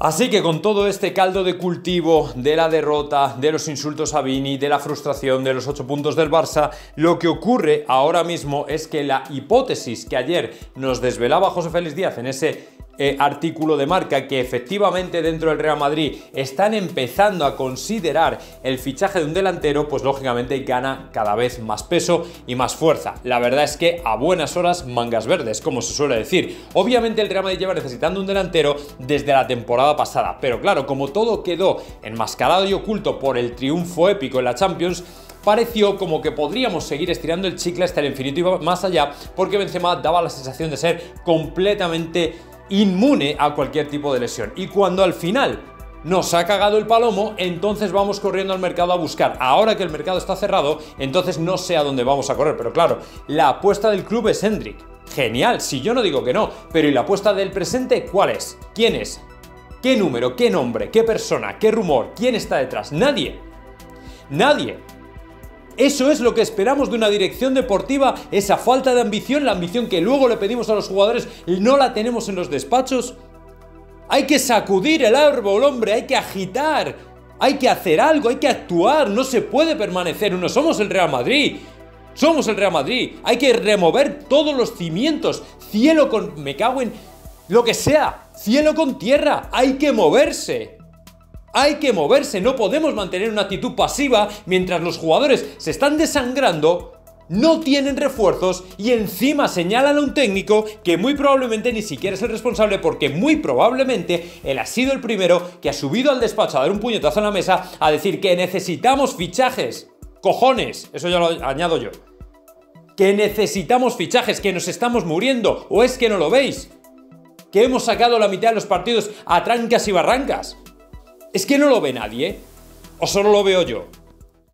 Así que con todo este caldo de cultivo de la derrota, de los insultos a Vini, de la frustración, de los ocho puntos del Barça, lo que ocurre ahora mismo es que la hipótesis que ayer nos desvelaba José Félix Díaz en ese eh, artículo de marca que efectivamente dentro del Real Madrid están empezando a considerar el fichaje de un delantero, pues lógicamente gana cada vez más peso y más fuerza. La verdad es que a buenas horas mangas verdes, como se suele decir. Obviamente el Real Madrid lleva necesitando un delantero desde la temporada pasada, pero claro, como todo quedó enmascarado y oculto por el triunfo épico en la Champions, pareció como que podríamos seguir estirando el chicle hasta el infinito y más allá, porque Benzema daba la sensación de ser completamente inmune a cualquier tipo de lesión. Y cuando al final nos ha cagado el palomo, entonces vamos corriendo al mercado a buscar. Ahora que el mercado está cerrado, entonces no sé a dónde vamos a correr. Pero claro, la apuesta del club es Hendrik. Genial, si yo no digo que no, pero ¿y la apuesta del presente cuál es? ¿Quién es? ¿Qué número? ¿Qué nombre? ¿Qué persona? ¿Qué rumor? ¿Quién está detrás? Nadie. Nadie. Eso es lo que esperamos de una dirección deportiva, esa falta de ambición, la ambición que luego le pedimos a los jugadores, no la tenemos en los despachos. Hay que sacudir el árbol, hombre, hay que agitar, hay que hacer algo, hay que actuar, no se puede permanecer, no somos el Real Madrid. Somos el Real Madrid. Hay que remover todos los cimientos. Cielo con... Me cago en... Lo que sea. Cielo con tierra. Hay que moverse. Hay que moverse, no podemos mantener una actitud pasiva mientras los jugadores se están desangrando, no tienen refuerzos y encima señalan a un técnico que muy probablemente ni siquiera es el responsable porque muy probablemente él ha sido el primero que ha subido al despacho a dar un puñetazo en la mesa a decir que necesitamos fichajes. Cojones, eso ya lo añado yo. Que necesitamos fichajes, que nos estamos muriendo, o es que no lo veis. Que hemos sacado la mitad de los partidos a trancas y barrancas. ¿Es que no lo ve nadie? ¿O solo lo veo yo?